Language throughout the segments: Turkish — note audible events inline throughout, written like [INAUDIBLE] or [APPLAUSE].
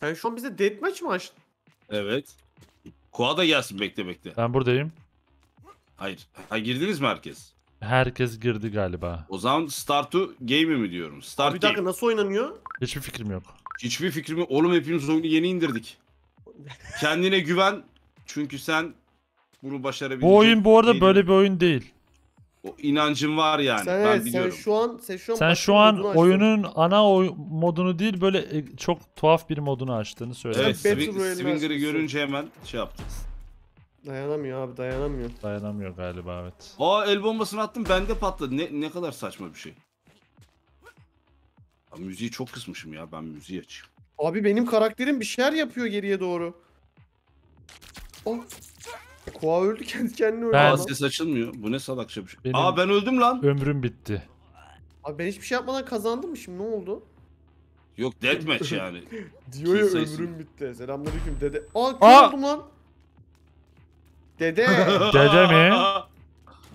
Sen şu an bize deathmatch mı açtın? Evet. Koa da gelsin bekle bekle. Ben buradayım. Hayır. Ha girdiniz mi herkes? Herkes girdi galiba. O zaman start to game mi diyorum? Start Abi bir dakika game. nasıl oynanıyor? Hiçbir fikrim yok. Hiçbir fikrim yok. Oğlum hepimiz oyunu yeni indirdik. [LAUGHS] Kendine güven. Çünkü sen bunu başarabilecek. Bu oyun bu arada bir- böyle bir oyun değil. O inancın var yani. sen, ben evet, sen biliyorum. şu an sen şu an Sen şu an açtın. oyunun ana oy- modunu değil böyle e, çok tuhaf bir modunu açtığını söyle. Evet, Swing- Swinger'ı görünce hemen şey yaptım. dayanamıyor abi dayanamıyor. Dayanamıyor galiba evet. Aa el bombasını attım bende patladı. Ne ne kadar saçma bir şey. Ya, müziği çok kısmışım ya. Ben müziği açayım. Abi benim karakterim bir şeyler yapıyor geriye doğru. Oh. Koa öldü kendi kendine öldü. Ben- Aa ses açılmıyor. Bu ne salakça bir şey. Benim- Aa ben öldüm lan. Ömrüm bitti. Abi ben hiçbir şey yapmadan kazandım mı şimdi ne oldu? Yok deathmatch [LAUGHS] yani. Diyor ya sayısı. ömrüm bitti. Selamünaleyküm dede. Aa Aa! kim oldum lan? Dede. [LAUGHS] Dede mi?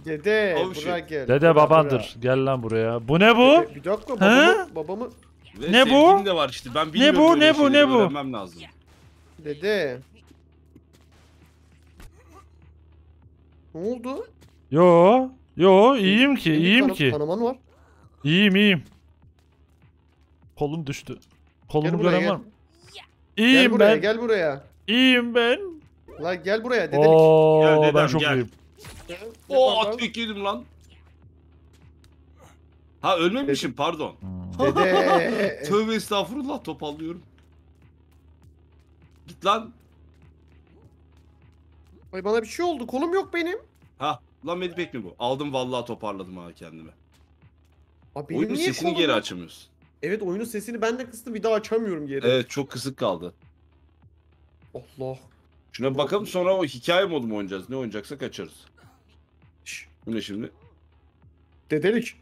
Dede. Oh, shit. Buraya gel. Dede Buraya, babandır. Gel lan buraya. Bu ne bu? Dede, bir dakika babamı, babamı. Ve Ne bu? sevgilim de var işte. Ben bilmiyorum bu, böyle ne bu, şeyleri, ne bu? Öğrenmem lazım. Dede. Ne oldu? Yo. Yo iyiyim ki, Senin iyiyim ki. Kanaman var. İyiyim, iyiyim. Kolum düştü. Kolumu Gel gören gel. var mı? Gel İyiyim buraya ben. gel buraya. İyiyim ben. La gel buraya dedelik. Oo, Gel ben dedem, çok gel. iyiyim. Oo tek yedim lan. Ha ölmemişim pardon. Hmm. Dede. Tövbe estağfurullah topallıyorum. Git lan. Ay bana bir şey oldu. Kolum yok benim. Ha lan medipek mi bu? Aldım vallahi toparladım ha kendimi. Abi benim Oyunun niye sesini kolum geri yok? açamıyorsun. Evet oyunun sesini ben de kıstım bir daha açamıyorum geri. Evet çok kısık kaldı. Allah. Şuna bir bakalım sonra o hikaye modu mu oynayacağız? Ne oynayacaksak açarız. Şş, Bu ne şimdi? dedelik.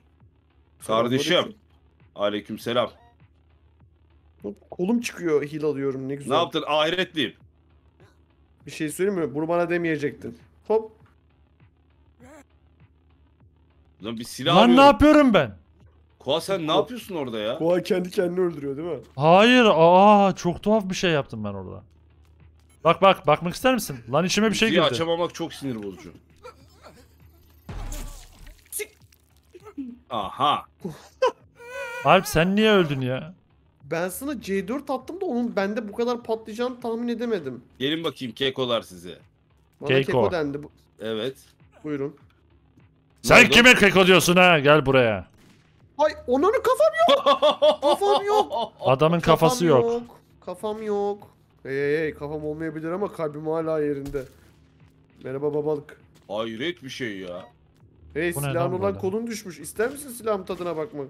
Kardeşim. Aleyküm selam. Kolum çıkıyor heal alıyorum ne güzel. Ne yaptın? Ahiretliyim. Bir şey söyleyeyim mi? Bunu bana demeyecektin. Hop. Lan bir silah Lan ne arıyorum. yapıyorum ben? Koa sen ne yapıyorsun orada ya? Koa kendi kendini öldürüyor değil mi? Hayır, aa çok tuhaf bir şey yaptım ben orada. Bak bak, bakmak ister misin? Lan içime bir şey Müziği girdi. açamamak çok sinir bozucu. Aha. Alp sen niye öldün ya? Ben sana C4 attım da onun bende bu kadar patlayacağını tahmin edemedim. Gelin bakayım kekolar size. Bana Keiko. keko dendi. Bu- Evet. Buyurun. Sen oldu? kime keko diyorsun ha? Gel buraya. Ay onun kafam yok. Kafam [LAUGHS] yok. Adamın kafası Kafam yok. Kafam yok. Hey hey hey kafam olmayabilir ama kalbim hala yerinde. Merhaba babalık. Hayret bir şey ya. Hey Bu silahın lan olan böyle? kolun düşmüş. İster misin silahın tadına bakmak?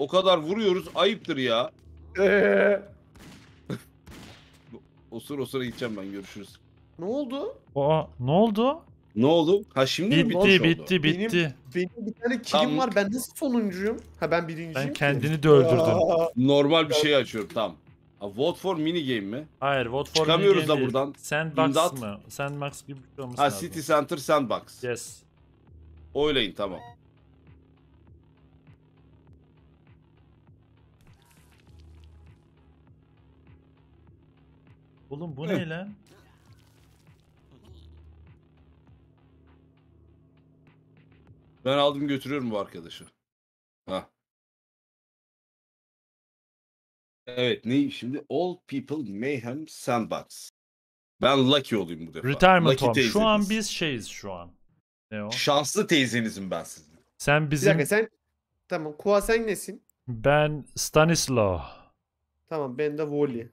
O kadar vuruyoruz ayıptır ya. Eee. O sıra o sıra gideceğim ben görüşürüz. Ne oldu? Aa, ne oldu? Ne oldu? Ha şimdi mi bitmiş Bitti, oldu? bitti, bitti. Benim bir tane kilim Tam- var. Ben nasıl sonuncuyum? Ha ben birinciyim Sen ki. kendini de öldürdün. Aa, [LAUGHS] Normal bir şey açıyorum tamam. Ha, vote for mini game mi? Hayır, vote for Çıkamıyoruz da buradan. Sandbox İmdat. mı? Sandbox gibi bir şey olması Ha lazım. City Center Sandbox. Yes. Oylayın tamam. Oğlum bu ne lan? Ben aldım götürüyorum bu arkadaşı. Ha. Evet neyim şimdi? All People Mayhem Sandbox. Ben Lucky olayım bu defa. Retirement Lucky home. Şu an teyzeniz. biz şeyiz şu an. Ne o? Şanslı teyzenizim ben sizin. Sen Bir bizim... dakika sen... Tamam Kua sen nesin? Ben Stanislaw. Tamam ben de Wally.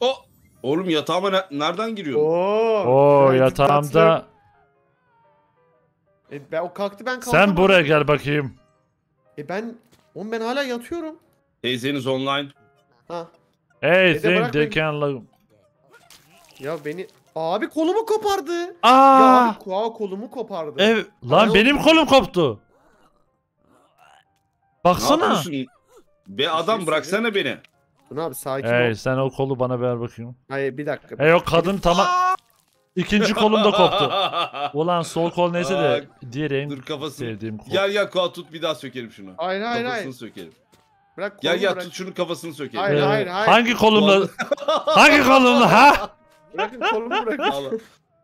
O Oğlum yatağıma ne- nereden giriyorum? Oo. Oo yatağımda... E, ben, o kalktı ben kalktım. Sen buraya gel bakayım. E ben... Oğlum ben hala yatıyorum. Teyzeniz online. Ha. Hey Dede think bırak beni. look. Ya beni... Abi kolumu kopardı. Ya Aa! abi Kua kolumu kopardı. Ev lan Ay, benim kolum koptu. Ne Baksana. yapıyorsun? Be adam bıraksana beni. Dur abi sakin Hey ol. sen o kolu bana ver bakayım. Hayır bir dakika. Hey o kadın tamam. İkinci kolum da koptu. [LAUGHS] Ulan sol kol neyse de diğeri en Dur kafasını. sevdiğim kol. Gel gel Koa tut bir daha sökelim şunu. Hayır hayır Kafasını hayır. sökelim. Bırak Gel kolumu gel bırak. tut şunun kafasını sökelim. Hayır, Ee, hayır, hayır. Hangi kolumla? [LAUGHS] hangi kolumla ha? Bırakın kolumu bırakın. al,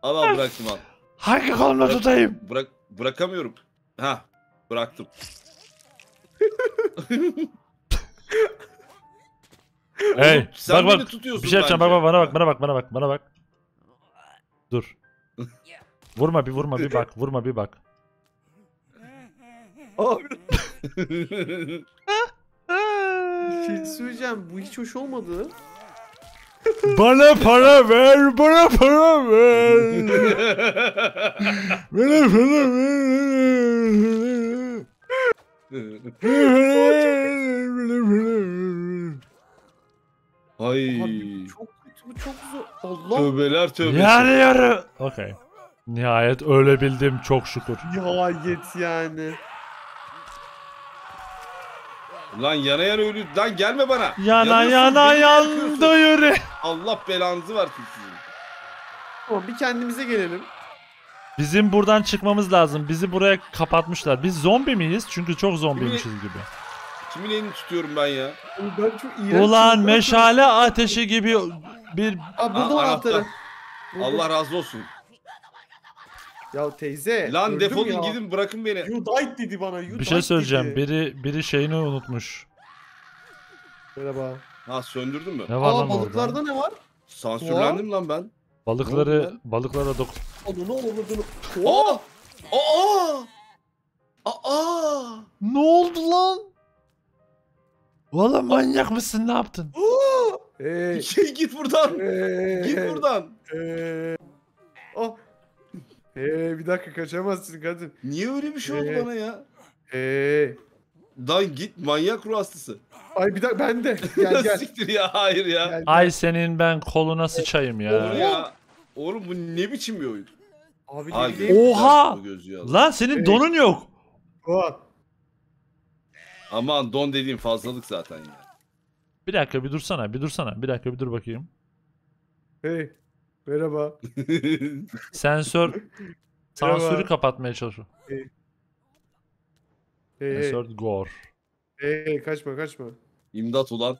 al al bıraktım al. Hangi kolumla tutayım? Bırak bırakamıyorum. Ha bıraktım. [LAUGHS] Hey, Oğlum, sen bak beni bak. tutuyorsun Bir şey yapacağım. Bak bence. bak bana bak, bana bak, bana bak, bana bak. Dur. [LAUGHS] Vurma bir vurma bir bak, vurma bir bak. [LAUGHS] Abi bir şey söyleyeceğim. Bu hiç hoş olmadı. [LAUGHS] bana para ver, bana para ver. bana para ver. Ay. Abi çok kötü bu çok zor. Allah. Tövbeler tövbesi. yani yarı. Okey. Nihayet öyle bildim çok şükür. Nihayet yani. Lan yana yana ölü. Lan gelme bana. Yana yana yandı yürü. Allah belanızı versin sizin. Tamam bir kendimize gelelim. Bizim buradan çıkmamız lazım. Bizi buraya kapatmışlar. Biz zombi miyiz? Çünkü çok zombiymişiz gibi. Kimin elini tutuyorum ben ya? Ben çok iğrenç. Ulan meşale ateşi gibi bir Aa burada Aa, anahtarı. anahtar. Allah razı olsun. Ya teyze. Lan öldüm defolun ya. gidin bırakın beni. You died dedi bana. You bir şey died söyleyeceğim. dedi. Biri biri şeyini unutmuş. Merhaba. Ha söndürdün mü? Ne var Aa lan balıklarda orada? ne var? Sansürlendim lan ben. Balıkları balıklara dok. Onu ne oldu? Aa! Aa! Aa! Ne oldu lan? Oğlum manyak mısın? Ne yaptın? Hey. [LAUGHS] Git buradan. Hey. Git buradan. Hey. Oh. Hey bir dakika kaçamazsın kadın. Niye öyle bir şey oldu bana ya? Hey. Lan git manyak ruh hastası. Ay bir dakika ben de. [LAUGHS] Gel gel. Siktir ya hayır ya. gel, gel. Ay senin ben koluna sıçayım Olur ya. ya. Oğlum bu ne biçim bir oyun? Abi bileyim. Oha! Ya. Lan senin donun yok. Oha. Aman don dediğim fazlalık zaten ya. Bir dakika bir dursana. Bir dursana. Bir dakika bir dur bakayım. Hey. Merhaba. [LAUGHS] Sensör [LAUGHS] sansürü kapatmaya çalışıyor. Hey hey. Sensör gore. Hey kaçma kaçma. İmdat ulan.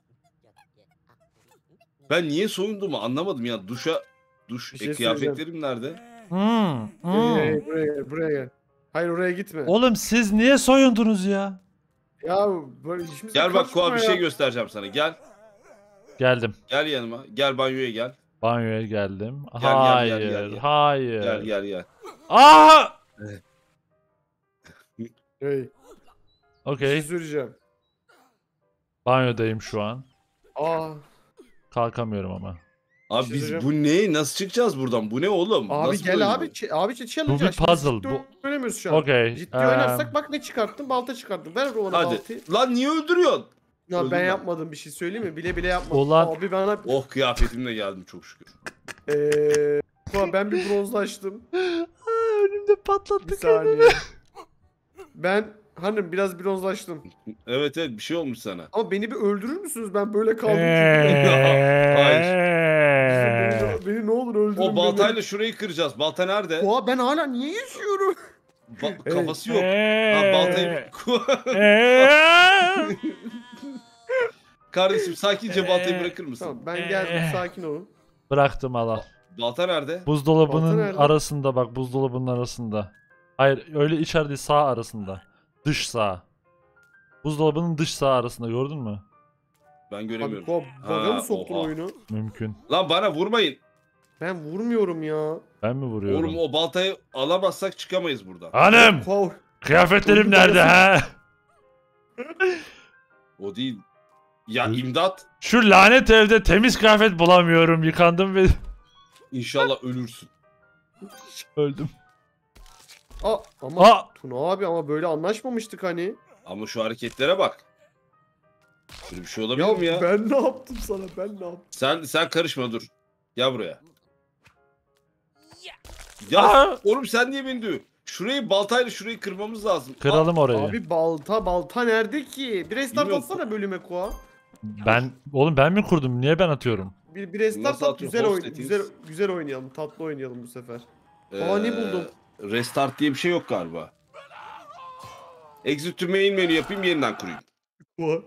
Ben niye soyunduğumu anlamadım ya. Duşa duş Bir şey e, kıyafetlerim nerede? Hmm, hmm. Hey, hey, buraya gel buraya gel. Hayır oraya gitme. Oğlum siz niye soyundunuz ya? Ya böyle işimize Gel bak Koa bir ya. şey göstereceğim sana. Gel. Geldim. Gel yanıma. Gel banyoya gel. Banyoya geldim. Gel, hayır, gel, gel, gel. hayır. Gel gel gel. Aa! Hey. Bir Okey. şey söyleyeceğim. Banyodayım şu an. Aa. Kalkamıyorum ama. Abi şey biz bu ne? Nasıl çıkacağız buradan? Bu ne oğlum? Abi Nasıl gel abi. ç- abi ç- challenge Bu bir puzzle, ciddi bu- oynamıyoruz şu an. Okey. Ciddi eee, oynarsak bak ne çıkarttım. Balta çıkarttım. Ver bana Hadi. baltayı. Lan niye öldürüyorsun? Ya Öldüm ben ben. yapmadım bir şey söyleyeyim mi? Bile bile yapmadım. Ulan- Abi bana Oh kıyafetimle geldim çok şükür. eee Ulan ben bir bronzlaştım. Aa, [LAUGHS] önümde Bir saniye. [LAUGHS] Ben hanım biraz bronzlaştım. Evet evet bir şey olmuş sana. Ama beni bir öldürür müsünüz? Ben böyle kaldım. çünkü. Eee. [LAUGHS] beni, beni ne olur öldürün O baltayla şurayı kıracağız. Balta nerede? beni. Oha ben hala niye yaşıyorum? Ba- kafası yok. Ha baltayı... [LAUGHS] Kardeşim sakince baltayı Ee, bırakır mısın? Tamam ben geldim sakin olun. Bıraktım Allah. Balta nerede? Buzdolabının Balta nerede? arasında bak buzdolabının arasında. Hayır öyle içeride sağ arasında. Dış sağ. Buzdolabının dış sağ arasında gördün mü? Ben Abi göremiyorum. Koa baga Ha, mı soktun oha. oyunu? Mümkün. Lan bana vurmayın. Ben vurmuyorum ya. Ben mi vuruyorum? Oğlum o baltayı alamazsak çıkamayız buradan. Hanım! Koa Kıyafetlerim nerede ha? [LAUGHS] O değil. Ya Hı? imdat. Şu lanet evde temiz kıyafet bulamıyorum. Yıkandım ve [LAUGHS] İnşallah ölürsün. öldüm. Aa, ama Aa! Tuna abi ama böyle anlaşmamıştık hani. Ama şu hareketlere bak. Böyle bir şey olabilir Ya, mi ya? ben ne yaptım sana ben ne yaptım? Sen sen karışma dur. Gel buraya. Ya oğlum sen niye beni? Şurayı baltayla şurayı kırmamız lazım. Kıralım orayı. Abi balta balta nerede ki? Bir restart atsana bölüme Koa. Ben oğlum ben mi kurdum? Niye ben atıyorum? Bir, bir restart at güzel settings. güzel güzel oynayalım. Tatlı oynayalım bu sefer. Aa, Aa, ne buldum? Restart diye bir şey yok galiba. Exit to main menü yapayım yeniden kurayım. Koa.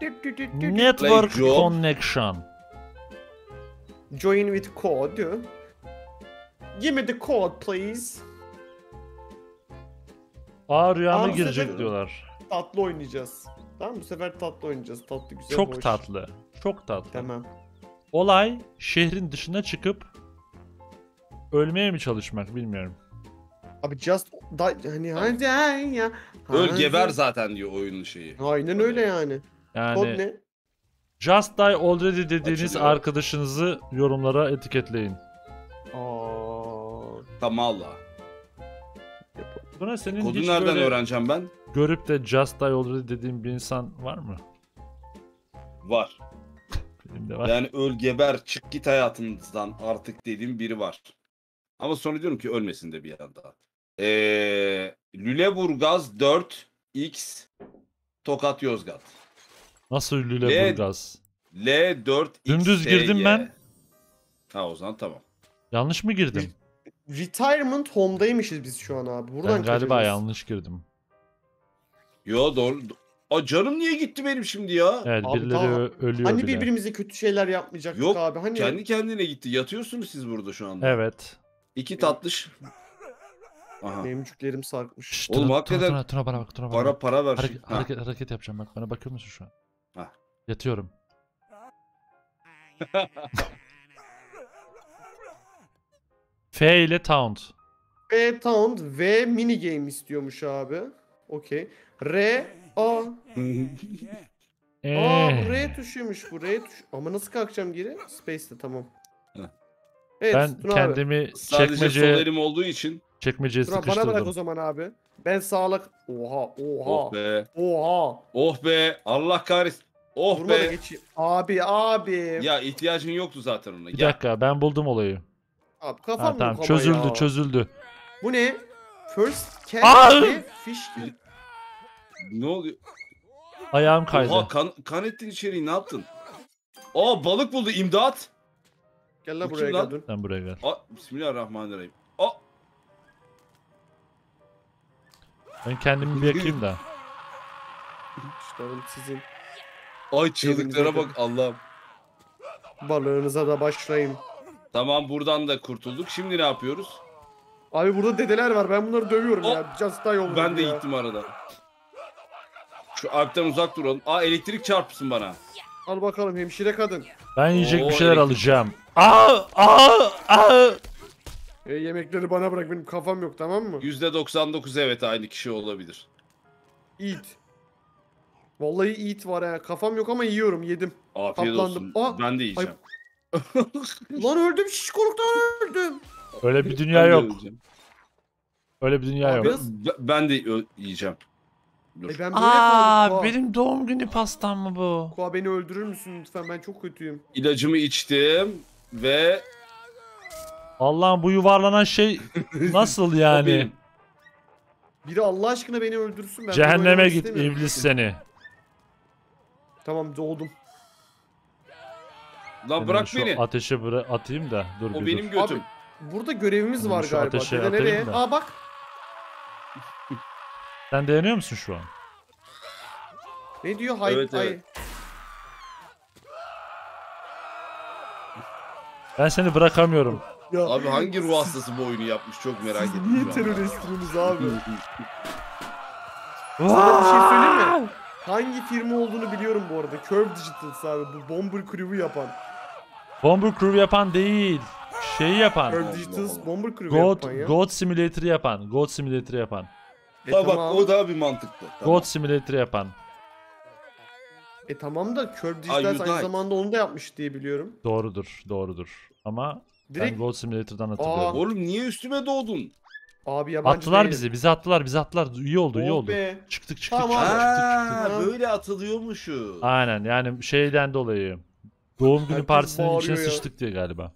Network job. connection. Join with code. Give me the code please. Aa rüyama Aa, bu girecek sefer- diyorlar. Tatlı oynayacağız. Tamam bu sefer tatlı oynayacağız. Tatlı güzel Çok hoş. tatlı. Çok tatlı. Tamam. Olay şehrin dışına çıkıp ölmeye mi çalışmak bilmiyorum. Abi just da, hani hadi ya. Öl hadi. geber zaten diyor oyunun şeyi. Aynen öyle yani. Kod Yani ne? Just Die Already dediğiniz Açılıyor. arkadaşınızı yorumlara etiketleyin. Aa, Tamalla. Buna senin Kodu hiç nereden böyle öğreneceğim ben? görüp de Just Die Already dediğin bir insan var mı? Var. Benim de var. Yani öl geber çık git hayatınızdan artık dediğim biri var. Ama sonra diyorum ki ölmesin de bir yanda. Ee, Lüleburgaz 4 X Tokat Yozgat. Nasıl Lüleburgaz? L4 Dümdüz girdim ben. Ha o zaman tamam. Yanlış mı girdim? retirement home'daymışız biz şu an abi. Buradan Ben galiba kaçacağız. yanlış girdim. Yo doğru. Aa canım niye gitti benim şimdi ya? Evet Abi birileri tamam. ölüyor Hani bile. birbirimize kötü şeyler yapmayacaktık Yok, abi. Hani Kendi kendine gitti. Yatıyorsunuz siz burada şu anda. Evet. İki tatlış. Aha. memcüklerim sarkmış. Şşt, Oğlum, hakikaten- Tuna, Tuna bana bak Tuna bana Para para ver. Hareket, Ha. hareket, hareket yapacağım bak bana bakıyor musun şu an? Ha. Yatıyorum. [LAUGHS] F ile taunt. B Town V mini game istiyormuş abi. Okey. R A [LAUGHS] Aa bu R tuşuymuş bu R tuş. Ama nasıl kalkacağım geri? Space'te tamam. Evet ben Tuna abi. kendimi Sadece sol elim olduğu için. çekmeceye Tuna bana bırak o sıkıştırdım. zaman abi. Ben sağlık. Oha oha. Oh be. Oha. Oh be. Allah kahretsin. Oh Vurma be. Abi abi. Ya ihtiyacın yoktu zaten ona. Bir Gel. dakika ben buldum olayı. Abi kafam Ha, tamam ama çözüldü ya. çözüldü. Bu ne? First cat Aa! ve fish. Ne oluyor? Ayağım kaydı. Oha kan, kan ettin içeriği ne yaptın? Aa balık buldu imdat. Gel lan Bu buraya kim lan? gel dur. Sen buraya gel. Aa, Bismillahirrahmanirrahim. Aa, Ben kendimi bir yakayım da. [LAUGHS] İşte oğlum sizin ay çığlıklara bak Allah'ım. balığınıza da başlayın. Tamam buradan da kurtulduk. Şimdi ne yapıyoruz? Abi burada dedeler var. Ben bunları dövüyorum O- ya. Just die Ben de ya. gittim arada. Şu Alp'ten uzak duralım. Aa elektrik çarpsın bana. Al bakalım hemşire kadın. Ben yiyecek Oo, bir şeyler elektrik- alacağım. Aa, aa, aa. E, yemekleri bana bırak benim kafam yok tamam mı? %99 evet aynı kişi olabilir. Eat. Vallahi eat var ha. Kafam yok ama yiyorum yedim. Afiyet Kaplandım. olsun. Aa, ben de yiyeceğim. [LAUGHS] Lan öldüm şişkoluktan öldüm. Öyle bir dünya Ben de yok. yiyeceğim. Öyle bir dünya Abi yok. Ben, ben de ö- yiyeceğim. Dur. E ben böyle kaldım. Koa. benim doğum günü pastam mı bu? Koa beni öldürür müsün lütfen? Ben çok kötüyüm. İlacımı içtim ve Allah'ım bu yuvarlanan şey [LAUGHS] nasıl yani? benim. Biri Allah aşkına beni öldürsün. Ben Cehenneme oynamak git istemiyorum. iblis seni. Tamam doğdum. Lan Seni bırak şu beni. ateşe bıra- atayım da dur O bir benim dur. götüm. Abi burada görevimiz Bunu var şu galiba. ateşe Dede atayım nereye? da. Aa bak. Sen dayanıyor musun şu an? Ne diyor? Hay Evet, hay. evet. Ben seni bırakamıyorum. Ya, Abi hangi ruh hastası bu oyunu yapmış çok merak siz ettim. niye teröristsiniz abi? [LAUGHS] Sana bir şey söyleyeyim mi? Hangi firma olduğunu biliyorum bu arada. Curve Digitals abi. Bu Bomber Crew'u yapan. Bomber Crew yapan değil. Şeyi yapan. Curve Digitals Bomber Crew God, yapan ya. God Simulator'ı yapan. God Simulator'ı yapan. E, Ha, bak tamam. o daha bir mantıklı. Tamam. God Simulator'ı yapan. E tamam da Curve Ay, Digitals aynı zamanda onu da yapmış diye biliyorum. Doğrudur, doğrudur. Ama Direkt ben God Simulator'dan hatırlıyorum. Oğlum niye üstüme doğdun? abi yabancı Attılar değilim. bizi, bizi attılar, bizi attılar. İyi oldu, iyi Oh oldu. be. Çıktık, çıktık, Tamam. çıktık, çıktık, Ha, çıktık. böyle atılıyormuşuz. Aynen, yani şeyden dolayı. Doğum günü Herkes partisinin içine bağırıyor ya. sıçtık diye galiba.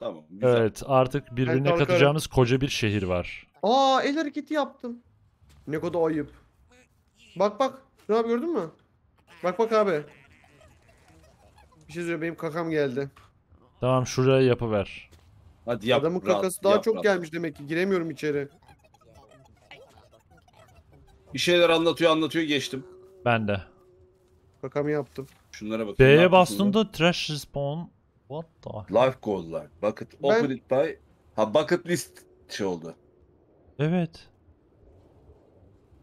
Tamam güzel. Evet, artık birbirine kalkarım. katacağımız koca bir şehir var. Aa el hareketi yaptım. Ne kadar ayıp. Bak bak. Ne abi gördün mü? Bak bak abi. Bir şey söyleyeyim benim kakam geldi. Tamam, şuraya yapıver. Hadi yap. Adamın rahat, kakası daha yap, çok rahat. gelmiş demek ki. Giremiyorum içeri. Bir şeyler anlatıyor anlatıyor geçtim. Ben de. Kakamı yaptım. Şunlara bakın. B'ye bastığında trash respawn. What the? Life goal'lar. Bucket. Ben- Open it by. Ha bucket list şey oldu. Evet.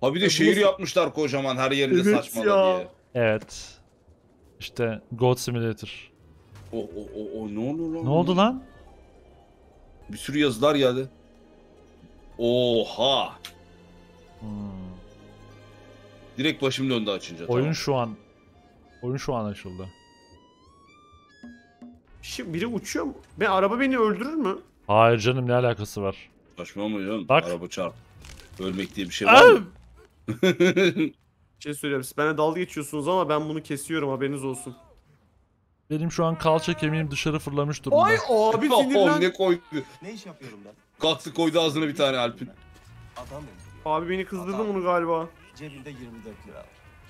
Ha bir de şehir yapmışlar kocaman her yerinde Evet saçmala ya. diye. Evet. İşte God Simulator. O o o o ne oluyor lan? Ne oldu lan? Bir sürü yazılar geldi. Oha. Hmm. Direkt başım döndü açınca. Oyun tamam. şu an Oyun şu an açıldı. Şimdi biri uçuyor mu? Ben araba beni öldürür mü? Hayır canım ne alakası var? Saçma mı canım? Bak. Araba çarp. Ölmek diye bir şey var mı? [LAUGHS] Bir şey söyleyeyim. Siz benimle dalga geçiyorsunuz ama ben bunu kesiyorum haberiniz olsun. Benim şu an kalça kemiğim dışarı fırlamış durumda. Ay abi sinirlen. ne koydu? Ne iş yapıyorum ben? Kalktı koydu ağzına bir tane Alp'in. Adam benim. Abi beni kızdırdın bunu galiba. Cebimde 24 lira var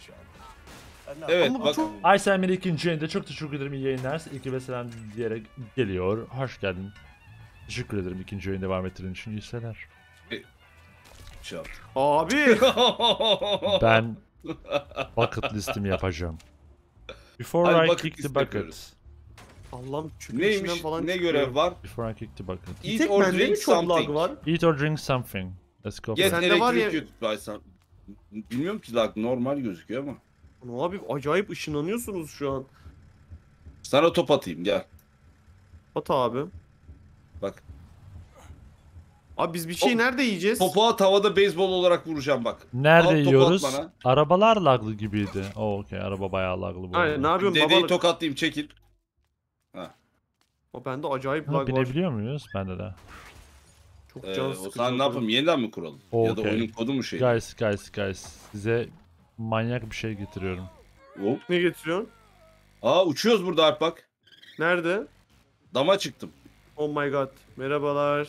şu anda. Ben ne Evet bak. çok- Ay sen beni ikinci yayında çok teşekkür ederim iyi yayınlar. İlk ve selam diyerek geliyor. Hoş geldin. Teşekkür ederim ikinci yayın devam ettirdiğin için iyi seneler. Şey. Abi. [LAUGHS] Ben bucket listimi yapacağım. Before Hadi I bucket kick the list bucket. yapıyoruz. Allah'ım çöpün içinden Neymiş? falan ne çıkıyor. görev var? Before I kick the bucket. Bir Eat tek or bende mi drink çok lag something. var? Eat or drink something. Let's go. Get for it. Sende var ya- electrocuted by some... Bilmiyorum ki lag normal gözüküyor ama. Lan Abi acayip ışınlanıyorsunuz şu an. Sana top atayım gel. At abi. Abi biz bir şey nerede yiyeceğiz? Topu at havada beyzbol olarak vuracağım bak. Nerede Al, topu yiyoruz? at bana. Arabalar laglı gibiydi. Oo okey araba bayağı laglı bu Aynen arada. ne yapıyorsun Dedeyi babalık? tokatlayayım çekil. O bende acayip Ha, lag var. binebiliyor muyuz? Bende de. Çok Ee, can o sıkıcı. zaman ne yapalım yeniden mi kuralım? Ya da Okey. oyunun kodu mu şey? Guys guys guys. Size manyak bir şey getiriyorum. Hop. Ne getiriyorsun? Aa uçuyoruz burada Alp bak. Nerede? Dama çıktım. Oh my god. Merhabalar.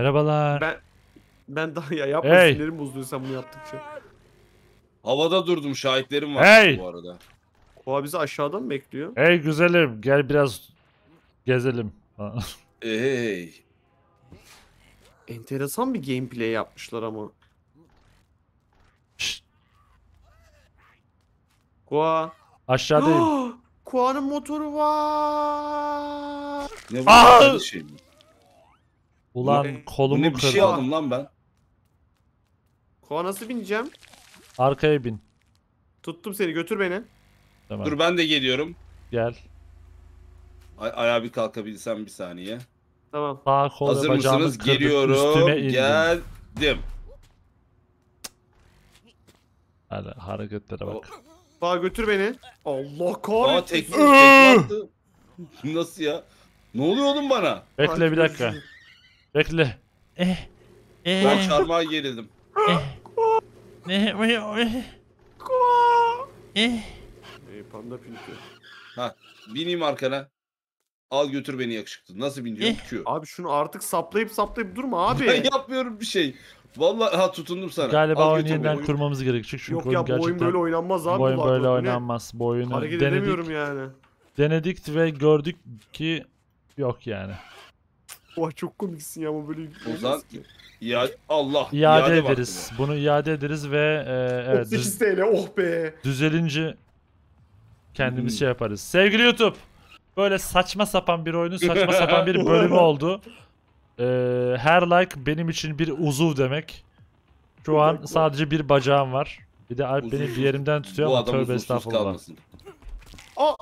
Merhabalar. Ben ben daha ya yapma Hey. sinirim bozuluyor sen bunu yaptıkça. Havada durdum şahitlerim var Hey! bu arada. O bizi aşağıdan mı bekliyor? Hey güzelim gel biraz gezelim. [LAUGHS] Hey. Enteresan bir gameplay yapmışlar ama. Şşt, Koa. aşağıdayım. [GASPS] Koa'nın motoru var. Ne bu Aa! şey mi? Ulan ne- Bu kolumu ne bir şey kırdım. aldım lan ben. Koa nasıl bineceğim? Arkaya bin. Tuttum seni götür beni. Tamam. Dur ben de geliyorum. Gel. Ay ayağa bir kalkabilsem bir saniye. Tamam. Sağ kol ve Hazır mısınız? kırdım. Geliyorum. İndim. Geldim. Hadi hareketlere bak. Koa götür beni. Allah Aa kahretsin. tekme, tekme attı. Nasıl ya? Ne oluyor oğlum bana? Bekle bir dakika. Bekle. Eh. Eh. Ben çarmıha gerildim. Eh. Eh. Eh. Eh. Ey panda pinti. Bineyim arkana. Al götür beni yakışıklı. Nasıl biniyorum? Q. Abi şunu artık saplayıp saplayıp durma abi. Ben yapmıyorum bir şey. Vallahi ha tutundum sana. Galiba Al oyunu yeniden beni. kurmamız gerekecek çünkü Yok oyun ya bu oyun böyle oynanmaz abi. bu oyun böyle ne? oynanmaz. Bu oyunu Hareket denedik, edemiyorum yani. denedik ve gördük ki yok yani. Oha çok komiksin ya ama böyle O olmaz zaman ki. ya Allah. İade vakti ederiz. Bunu iade ederiz ve e, evet, 38 düz- TL oh be. düzelince kendimiz Hmm. şey yaparız. Sevgili YouTube, böyle saçma sapan bir oyunun saçma sapan bir bölümü [LAUGHS] oldu. Ee, her like benim için bir uzuv demek. Şu an sadece bir bacağım var. Bir de Alp beni bir yerimden bu. tutuyor Bu ama adam tövbe estağfurullah. kalmasın. Aa